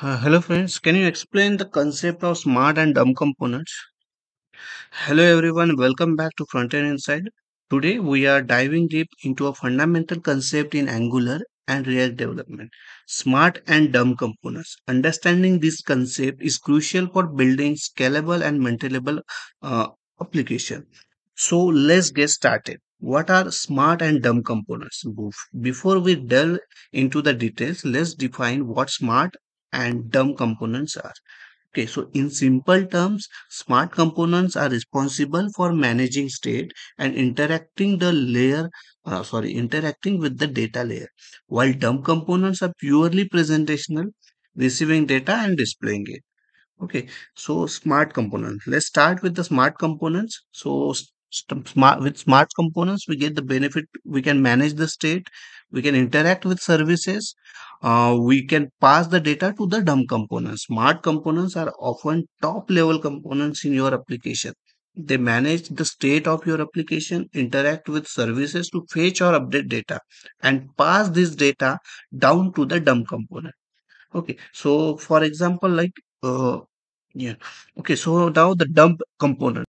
Uh, hello friends, can you explain the concept of smart and dumb components? Hello everyone, welcome back to Frontend Insights. Today we are diving deep into a fundamental concept in Angular and React development, smart and dumb components. Understanding this concept is crucial for building scalable and maintainable uh, application. So let's get started. What are smart and dumb components? Before we delve into the details, let's define what smart and dumb components are. Okay, so in simple terms, smart components are responsible for managing state and interacting the layer, uh, sorry, interacting with the data layer, while dumb components are purely presentational, receiving data and displaying it. Okay, so smart components. Let's start with the smart components. So smart with smart components, we get the benefit. We can manage the state. We can interact with services. Uh, we can pass the data to the dumb components. Smart components are often top level components in your application. They manage the state of your application, interact with services to fetch or update data, and pass this data down to the dumb component. Okay, so for example, like uh, yeah. Okay, so now the dumb component.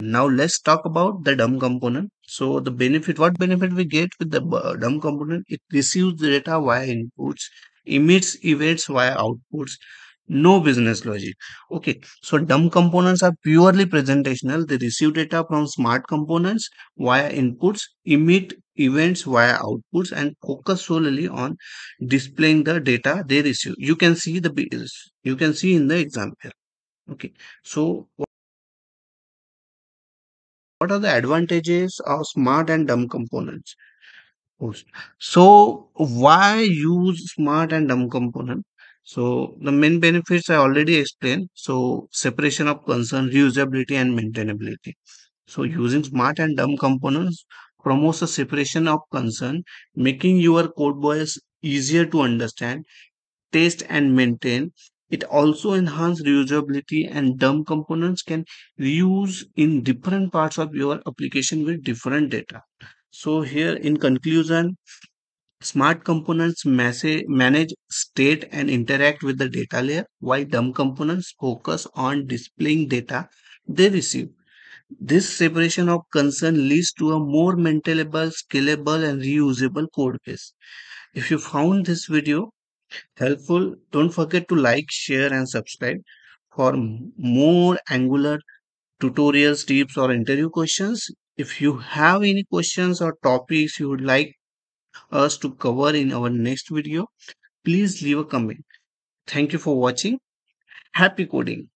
Now let's talk about the dumb component. So the benefit, what benefit we get with the dumb component? It receives the data via inputs, emits events via outputs, no business logic. Okay, so dumb components are purely presentational. They receive data from smart components via inputs, emit events via outputs, and focus solely on displaying the data they receive. You can see the you can see in the example. Okay, so what are the advantages of smart and dumb components? So why use smart and dumb component? So the main benefits I already explained. So separation of concern, reusability and maintainability. So using smart and dumb components promotes a separation of concern, making your code easier to understand, test and maintain. It also enhances reusability and dumb components can reuse in different parts of your application with different data. So here in conclusion, Smart components manage state and interact with the data layer, while dumb components focus on displaying data they receive. This separation of concern leads to a more maintainable, scalable, and reusable code base. If you found this video helpful, don't forget to like, share, and subscribe for more Angular tutorials, tips, or interview questions. If you have any questions or topics you would like us to cover in our next video, please leave a comment. Thank you for watching. Happy coding.